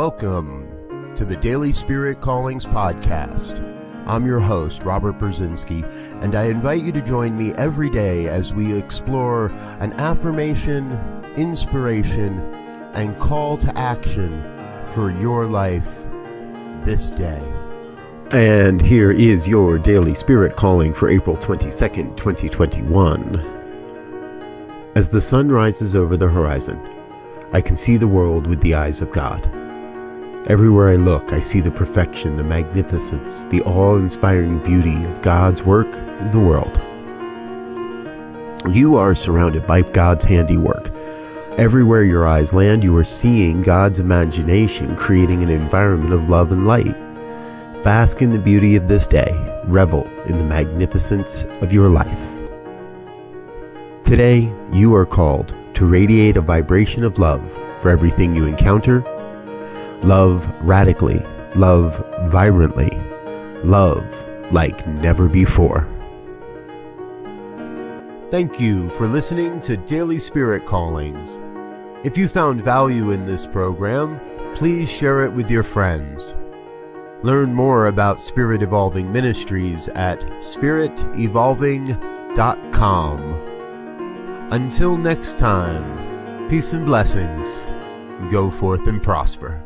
Welcome to the Daily Spirit Callings Podcast. I'm your host, Robert Brzezinski, and I invite you to join me every day as we explore an affirmation, inspiration, and call to action for your life this day. And here is your daily spirit calling for April 22nd, 2021. As the sun rises over the horizon, I can see the world with the eyes of God. Everywhere I look, I see the perfection, the magnificence, the awe inspiring beauty of God's work in the world. You are surrounded by God's handiwork. Everywhere your eyes land, you are seeing God's imagination creating an environment of love and light. Bask in the beauty of this day. Revel in the magnificence of your life. Today, you are called to radiate a vibration of love for everything you encounter Love radically. Love vibrantly. Love like never before. Thank you for listening to Daily Spirit Callings. If you found value in this program, please share it with your friends. Learn more about Spirit Evolving Ministries at spiritevolving.com. Until next time, peace and blessings. Go forth and prosper.